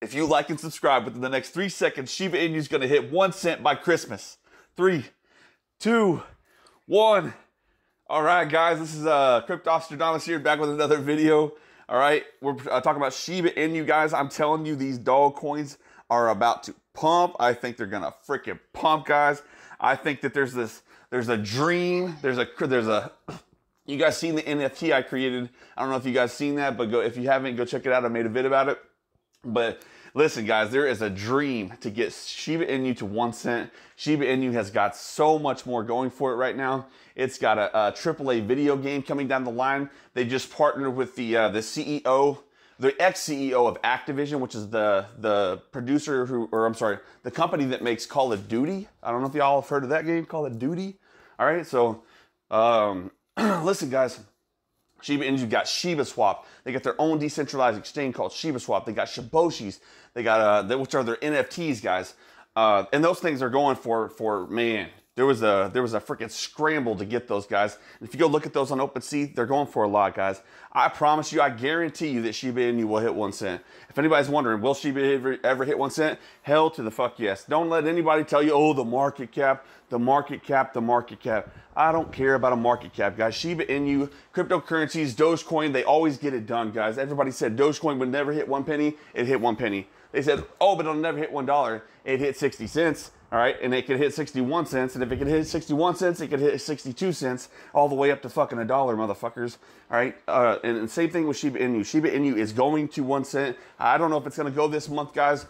if you like and subscribe within the next three seconds, Shiba Inu is going to hit one cent by Christmas. Three, two, one. All right, guys, this is uh, Cryptostradamus here, back with another video. All right, we're uh, talking about Shiba Inu, guys. I'm telling you, these dog coins are about to pump. I think they're gonna freaking pump, guys. I think that there's this, there's a dream, there's a, there's a. You guys seen the NFT I created? I don't know if you guys seen that, but go if you haven't, go check it out. I made a vid about it. But listen, guys, there is a dream to get Shiba Inu to one cent. Shiba Inu has got so much more going for it right now. It's got a, a AAA video game coming down the line. They just partnered with the uh, the CEO, the ex CEO of Activision, which is the the producer who, or I'm sorry, the company that makes Call of Duty. I don't know if y'all have heard of that game, Call of Duty. All right, so um, listen, guys. Shiba Inu got Shiba Swap. They got their own decentralized exchange called Shiba Swap. They got Shiboshis. They got uh, which are their NFTs, guys. Uh, and those things are going for for man. There was a there was a freaking scramble to get those guys. If you go look at those on OpenSea, they're going for a lot, guys. I promise you, I guarantee you that Shiba Inu will hit one cent. If anybody's wondering, will Shiba ever, ever hit one cent? Hell to the fuck yes. Don't let anybody tell you, oh, the market cap, the market cap, the market cap. I don't care about a market cap, guys. Shiba Inu, cryptocurrencies, Dogecoin, they always get it done, guys. Everybody said Dogecoin would never hit one penny. It hit one penny. They said, oh, but it'll never hit one dollar. It hit 60 cents. All right, and it could hit 61 cents, and if it could hit 61 cents, it could hit 62 cents, all the way up to fucking a dollar, motherfuckers. All right, uh, and, and same thing with Shiba Inu. Shiba Inu is going to one cent. I don't know if it's going to go this month, guys,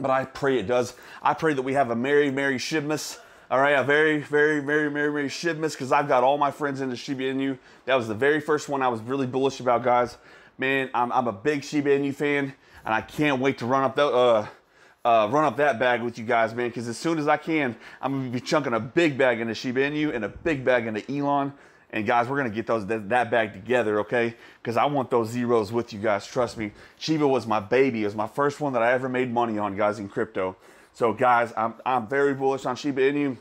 but I pray it does. I pray that we have a merry, merry Shibmas. All right, a very, very, very, very, very Shibmas because I've got all my friends into Shiba Inu. That was the very first one I was really bullish about, guys. Man, I'm, I'm a big Shiba Inu fan, and I can't wait to run up the. Uh, uh, run up that bag with you guys, man, because as soon as I can, I'm going to be chunking a big bag into Shiba Inu and a big bag into Elon. And guys, we're going to get those that, that bag together, okay? Because I want those zeros with you guys. Trust me. Shiba was my baby. It was my first one that I ever made money on, guys, in crypto. So, guys, I'm, I'm very bullish on Shiba Inu.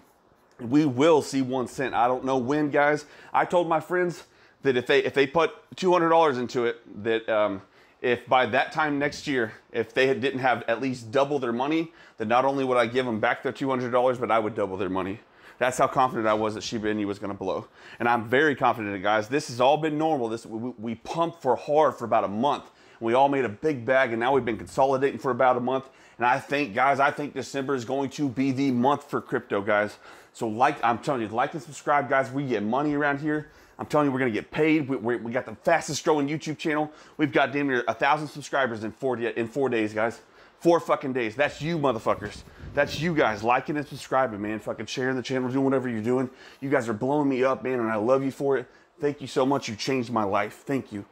We will see one cent. I don't know when, guys. I told my friends that if they if they put $200 into it, that um, – if by that time next year, if they didn't have at least double their money, then not only would I give them back their $200, but I would double their money. That's how confident I was that Shiba Inu was going to blow. And I'm very confident, guys. This has all been normal. This we, we pumped for hard for about a month. We all made a big bag, and now we've been consolidating for about a month. And I think, guys, I think December is going to be the month for crypto, guys. So, like I'm telling you, like and subscribe, guys. We get money around here. I'm telling you, we're to get paid. We, we, got the fastest growing YouTube channel. We've got damn near a thousand subscribers in four, in four days, guys. Four fucking days. That's you, motherfuckers. That's you guys liking and subscribing, man. Fucking sharing the channel, doing whatever you're doing. You guys are blowing me up, man, and I love you for it. Thank you so much. You changed my life. Thank you.